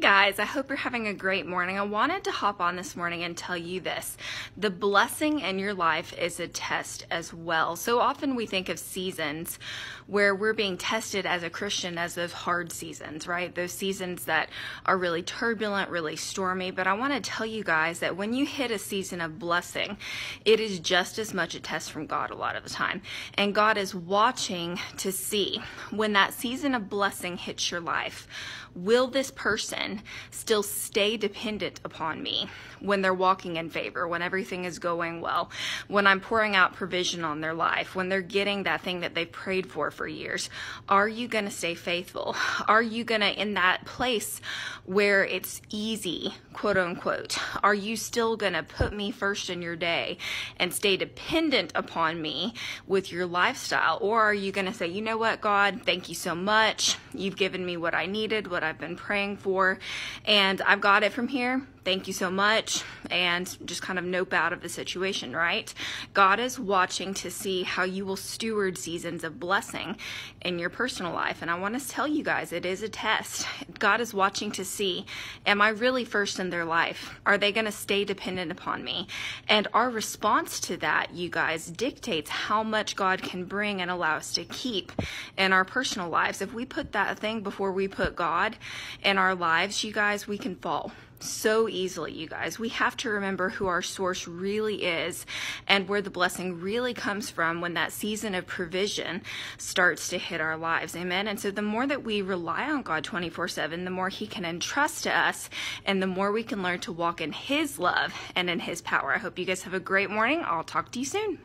guys, I hope you're having a great morning. I wanted to hop on this morning and tell you this. The blessing in your life is a test as well. So often we think of seasons where we're being tested as a Christian as those hard seasons, right? Those seasons that are really turbulent, really stormy. But I want to tell you guys that when you hit a season of blessing, it is just as much a test from God a lot of the time. And God is watching to see when that season of blessing hits your life, will this person still stay dependent upon me when they're walking in favor, when everything is going well, when I'm pouring out provision on their life, when they're getting that thing that they've prayed for for years? Are you going to stay faithful? Are you going to, in that place where it's easy, quote unquote, are you still going to put me first in your day and stay dependent upon me with your lifestyle? Or are you going to say, you know what, God, thank you so much. You've given me what I needed, what I've been praying for and I've got it from here. Thank you so much. And just kind of nope out of the situation, right? God is watching to see how you will steward seasons of blessing in your personal life. And I want to tell you guys, it is a test. God is watching to see, am I really first in their life? Are they going to stay dependent upon me? And our response to that, you guys, dictates how much God can bring and allow us to keep in our personal lives. If we put that thing before we put God in our lives, you guys, we can fall so easily, you guys. We have to remember who our source really is and where the blessing really comes from when that season of provision starts to hit our lives. Amen. And so the more that we rely on God 24 7, the more He can entrust to us and the more we can learn to walk in His love and in His power. I hope you guys have a great morning. I'll talk to you soon.